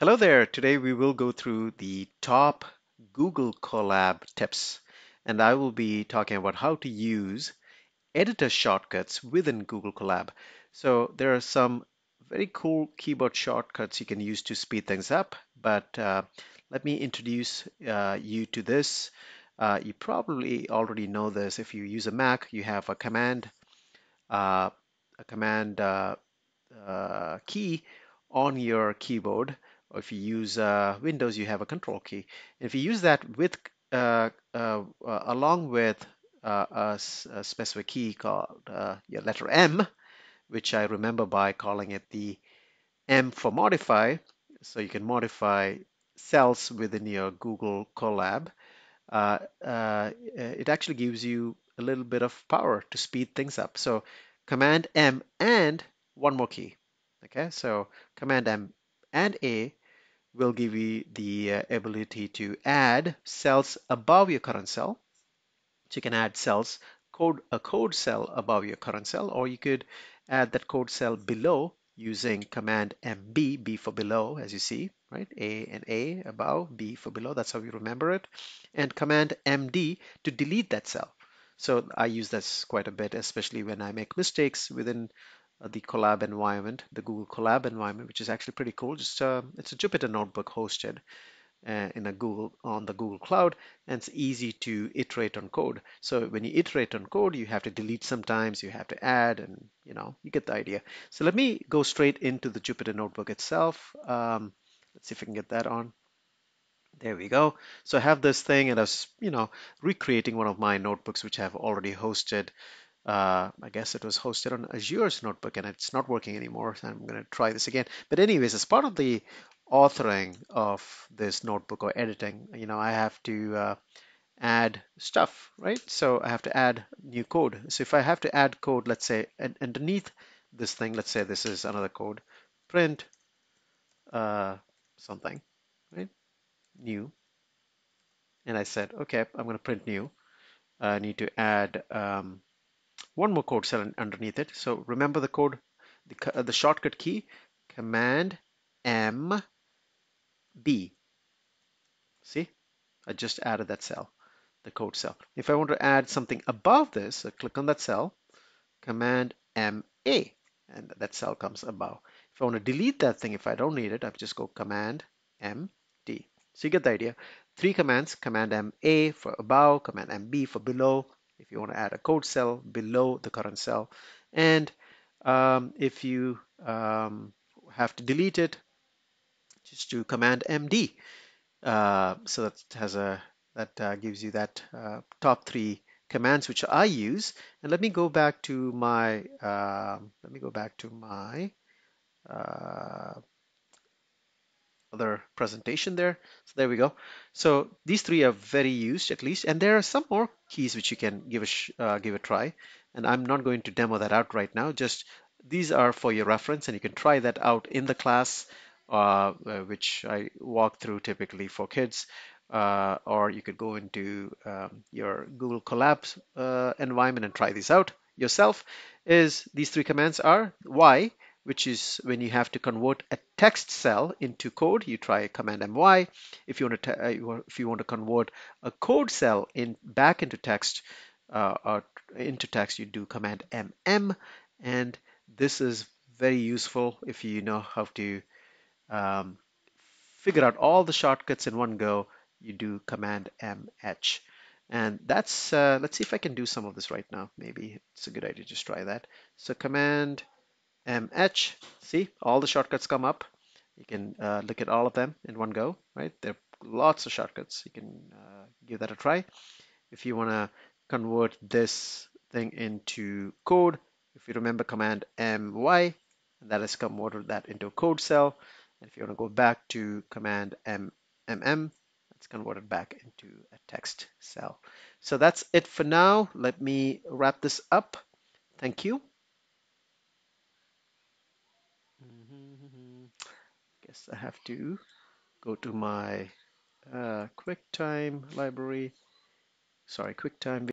Hello there. Today we will go through the top Google Colab tips and I will be talking about how to use editor shortcuts within Google Colab. So there are some very cool keyboard shortcuts you can use to speed things up, but uh, let me introduce uh, you to this. Uh, you probably already know this. If you use a Mac, you have a command, uh, a command uh, uh, key on your keyboard or if you use uh, Windows, you have a control key. If you use that with uh, uh, uh along with uh, a, a, specific key called uh, your letter M, which I remember by calling it the M for modify, so you can modify cells within your Google Colab. it actually gives you a little bit of power to speed things up. So Command M and one more key. Okay, so Command M and A will give you the uh, ability to add cells above your current cell. So you can add cells, code a code cell above your current cell, or you could add that code cell below using command MB, B for below, as you see, right? A and A above, B for below, that's how you remember it. And command MD to delete that cell. So I use this quite a bit, especially when I make mistakes within the Colab environment, the Google Colab environment, which is actually pretty cool. Just uh, it's a Jupyter notebook hosted uh, in a Google on the Google Cloud, and it's easy to iterate on code. So when you iterate on code, you have to delete sometimes, you have to add, and you know you get the idea. So let me go straight into the Jupyter notebook itself. Um, let's see if I can get that on. There we go. So I have this thing and I was, you know, recreating one of my notebooks which I've already hosted uh, I guess it was hosted on Azure's notebook and it's not working anymore. So I'm going to try this again. But anyways, as part of the authoring of this notebook or editing, you know, I have to uh, add stuff, right? So I have to add new code. So if I have to add code, let's say and underneath this thing, let's say this is another code, print uh, something, right? New. And I said, okay, I'm going to print new. I need to add um, one more code cell underneath it. So remember the code, the, uh, the shortcut key, Command M B. See, I just added that cell, the code cell. If I want to add something above this, I click on that cell, Command M A, and that cell comes above. If I want to delete that thing, if I don't need it, I just go Command M D. So you get the idea. Three commands, Command M A for above, Command M B for below, if you want to add a code cell below the current cell. And um, if you um, have to delete it, just do Command MD. Uh, so that has a that uh, gives you that uh, top three commands which I use. And let me go back to my um, let me go back to my uh, other presentation there. So there we go. So these three are very used at least, and there are some more keys which you can give a uh, give a try. And I'm not going to demo that out right now. Just these are for your reference, and you can try that out in the class, uh, uh which I walk through typically for kids. Uh, or you could go into um, your Google Colabs uh, environment and try these out yourself. Is these three commands are Y which is when you have to convert a text cell into code, you try Command MY. If you want to uh, if you want to convert a code cell in back into text uh, or into text, you do Command MM, and this is very useful if you know how to um, figure out all the shortcuts in one go. You do Command MH. And that's, uh, let's see if I can do some of this right now. Maybe it's a good idea to just try that. So Command MH. See, all the shortcuts come up. You can uh, look at all of them in one go, right? There are lots of shortcuts. You can uh, give that a try. If you want to convert this thing into code, if you remember command MY, that has converted that into a code cell. And if you want to go back to command M MM, it's converted back into a text cell. So that's it for now. Let me wrap this up. Thank you. Guess I have to go to my uh, QuickTime library, sorry, QuickTime